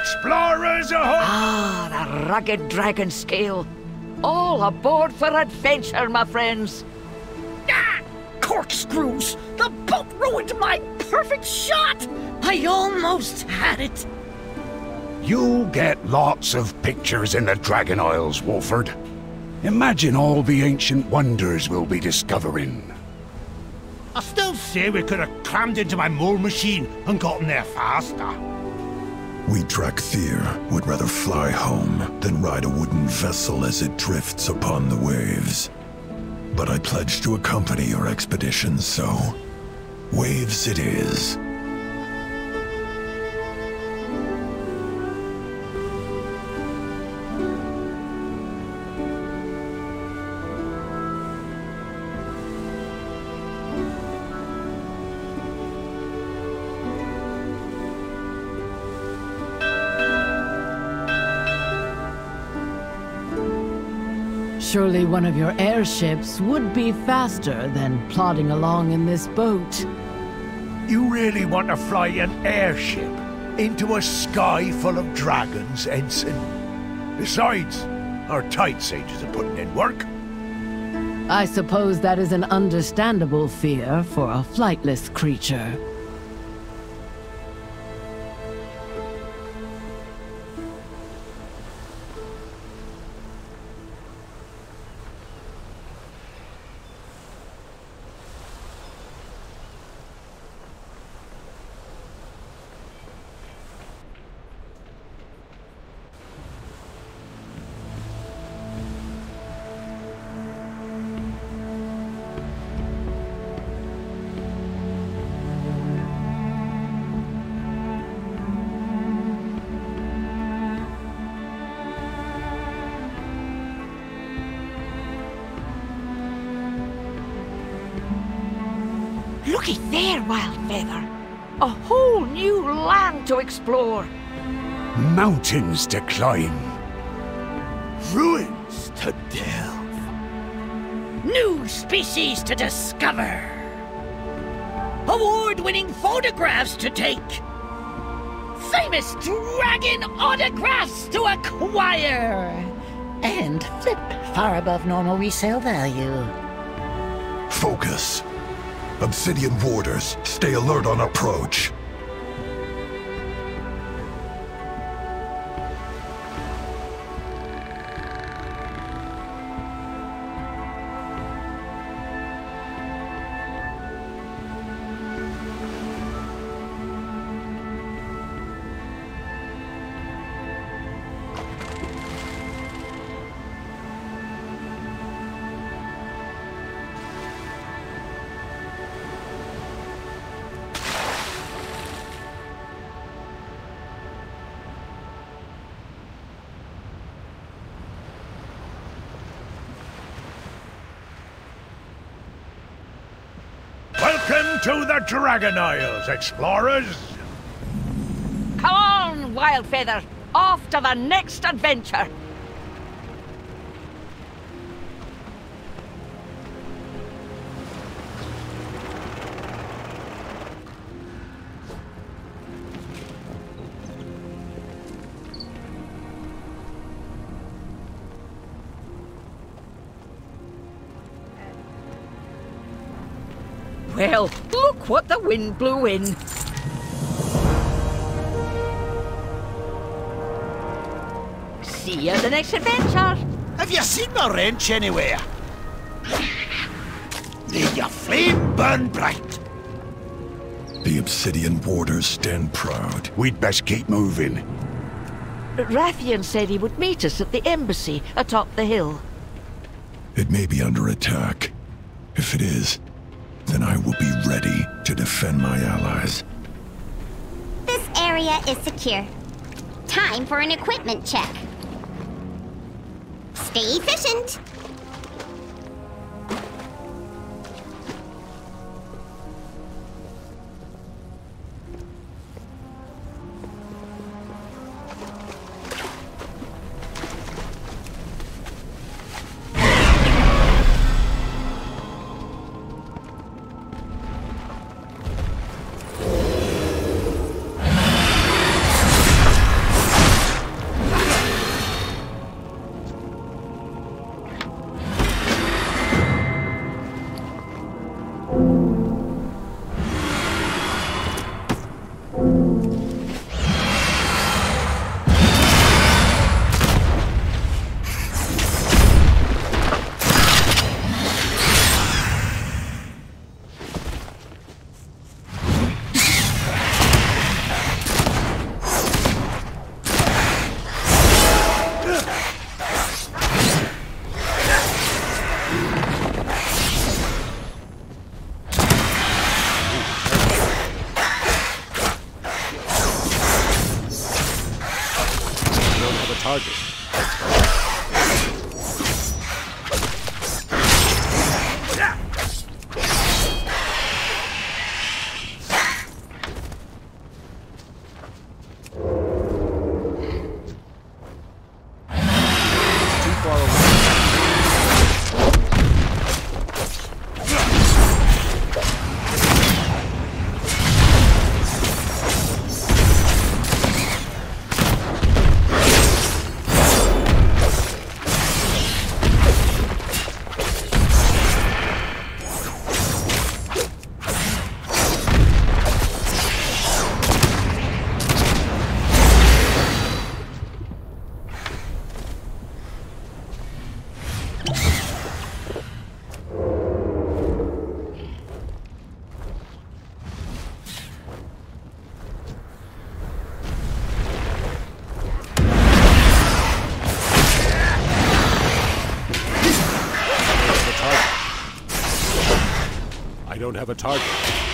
Explorers ahoy! Ah, the rugged dragon scale. All aboard for adventure, my friends. Ah! Corkscrews! The boat ruined my perfect shot! I almost had it. You'll get lots of pictures in the Dragon Isles, Wolford. Imagine all the ancient wonders we'll be discovering. I still say we could have crammed into my mole machine and gotten there faster. We Dracthyr would rather fly home than ride a wooden vessel as it drifts upon the waves. But I pledged to accompany your expedition, so... Waves it is. Surely one of your airships would be faster than plodding along in this boat. You really want to fly an airship into a sky full of dragons, Ensign? Besides, our tidesages are putting in work. I suppose that is an understandable fear for a flightless creature. Looky there, Wildfeather. A whole new land to explore. Mountains to climb. Ruins to delve. New species to discover. Award-winning photographs to take. Famous dragon autographs to acquire. And flip far above normal resale value. Focus. Obsidian warders, stay alert on approach. Welcome to the Dragon Isles, explorers. Come on, Wildfeather. Off to the next adventure. Well, look what the wind blew in. See you at the next adventure. Have you seen my wrench anywhere? May your flame burn bright. The Obsidian warders stand proud. We'd best keep moving. Wrathion said he would meet us at the embassy atop the hill. It may be under attack. If it is, then I will be ready to defend my allies. This area is secure. Time for an equipment check. Stay efficient. Have a target.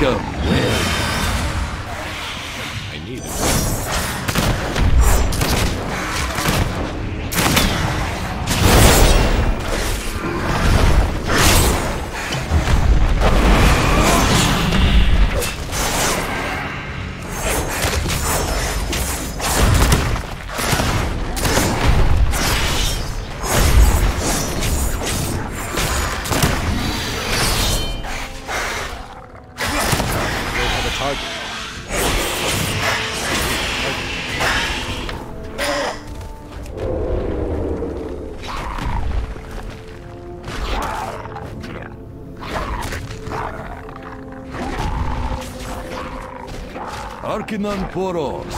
Welcome, Arkinan Poros.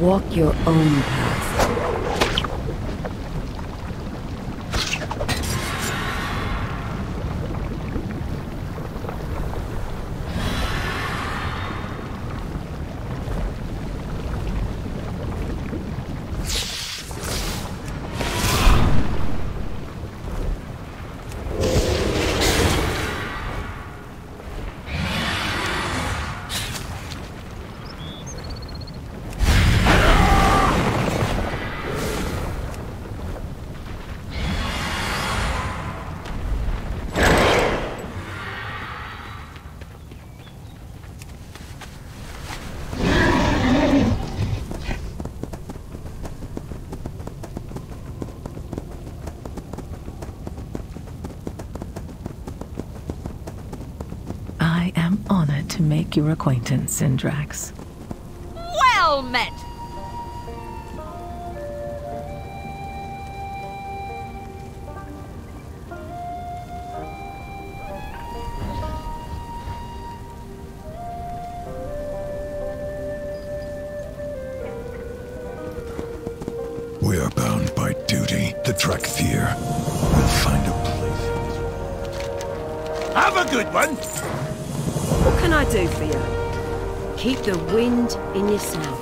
Walk your own path. To make your acquaintance, Syndrax. Well met! We are bound by duty to track Fear. We'll find a place. Have a good one! Can I do for you? Keep the wind in your sails.